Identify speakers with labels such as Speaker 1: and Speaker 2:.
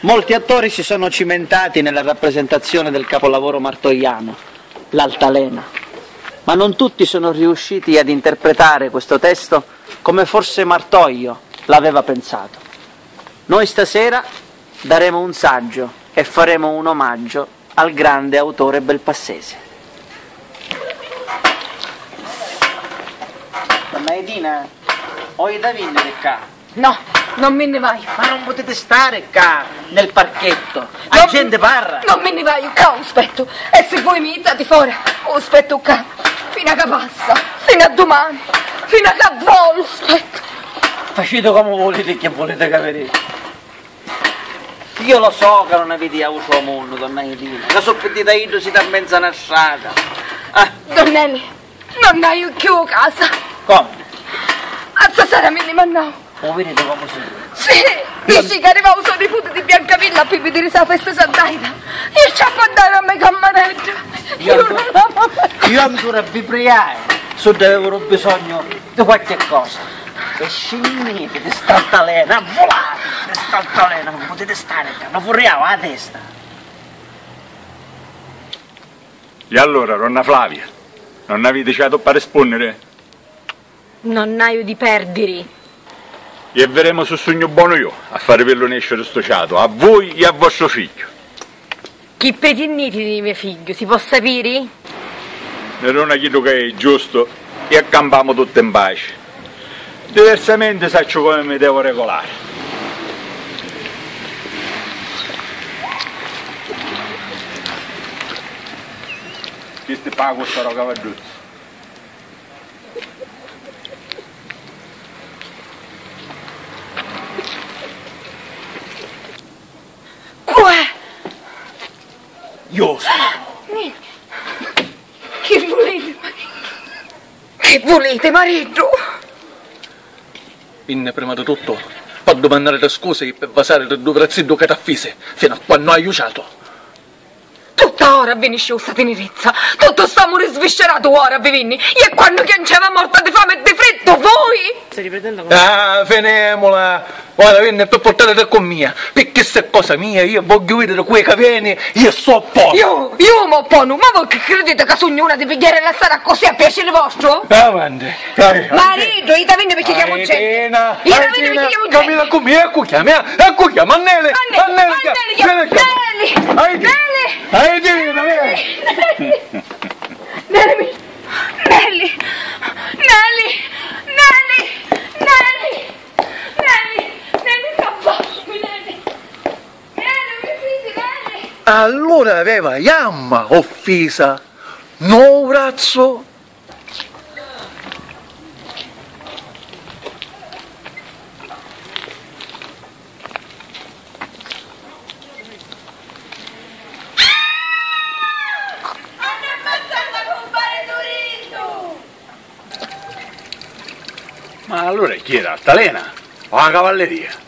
Speaker 1: Molti attori si sono cimentati nella rappresentazione del capolavoro martoiano, l'altalena, ma non tutti sono riusciti ad interpretare questo testo come forse Martoio l'aveva pensato. Noi stasera daremo un saggio e faremo un omaggio al grande autore belpassese. Donna Edina, ho da vincere qua.
Speaker 2: No, non me ne vai.
Speaker 1: Ma non potete stare qua nel parchetto. La
Speaker 2: Non-
Speaker 1: gente parla.
Speaker 2: Non me ne vai, qua aspetto. E se voi mi date fuori, aspetto qua. Fino a che passa, fino a domani, fino a che volo, aspetto.
Speaker 1: Facete come volete che volete capire. Io lo so che non avete avuto al mondo, donna Edina. Che sono pentita io si da mezza una strada. Ah,
Speaker 2: Donnelli, non hai più casa.
Speaker 1: come?
Speaker 2: A stasera mi mannavo.
Speaker 1: Lo vedete come si
Speaker 2: Sì, dici che arrivavo sono nipote di Biancavilla a vedere la festa Sant'Aida. Io ci ho andare a me cammareggio.
Speaker 1: Io
Speaker 2: Io
Speaker 1: ancora-. Io ancora vi pregare, se avevano bisogno di qualche cosa. E scegliete di st'altalena, volate di st'altalena, non potete stare qua, non vorriamo la testa.
Speaker 3: E allora, Ronna Flavia, non avete ceto per rispondere?
Speaker 2: Non hai di perdere.
Speaker 3: E verremo su sogno buono io a fare per nascere sto ciato, a voi e a vostro figlio.
Speaker 2: Chi pretendete di mio figlio, si può sapere?
Speaker 3: Nerona chiedo che è giusto e accampiamo tutto in pace. Diversamente saccio come mi devo regolare. Questo pago sta roba Io
Speaker 2: Che volete, marito? Che volete, marito?
Speaker 4: In prima di tutto, per domandare le scuse per basare le due prezzi due cataffise, fino a quando hai usato.
Speaker 2: Tutta ora venisce questa tenerezza, tutto sta amore sviscerato ora vi vinni, e quando che non c'era morta di fame e di freddo, voi?
Speaker 1: Stai riprendendo come...
Speaker 4: Ah, fenemola! Guarda, vieni per portare te con mia, perché se è cosa mia, io voglio vedere quei capeni, io so poco.
Speaker 2: Io, io mo ponu, ma voi che credete che sogno una di pigliare la strada così a piacere vostro?
Speaker 4: Avanti, dai.
Speaker 2: Marito, io ti vengo perché chiamo gente. Io ti vengo perché chiamo
Speaker 4: cammina
Speaker 2: gente.
Speaker 4: con me, ecco chiami, eh, ecco chiama, Annele,
Speaker 2: Anneli, Anneli,
Speaker 4: vieni qua.
Speaker 2: Anneli,
Speaker 4: Aidina,
Speaker 2: Anneli.
Speaker 4: Aidina, vieni.
Speaker 2: Nelly,
Speaker 4: Allora aveva yamma offesa, no razzo.
Speaker 2: Hanno ammazzato compare Turinto.
Speaker 3: Ma allora chi era? Altalena? O la cavalleria?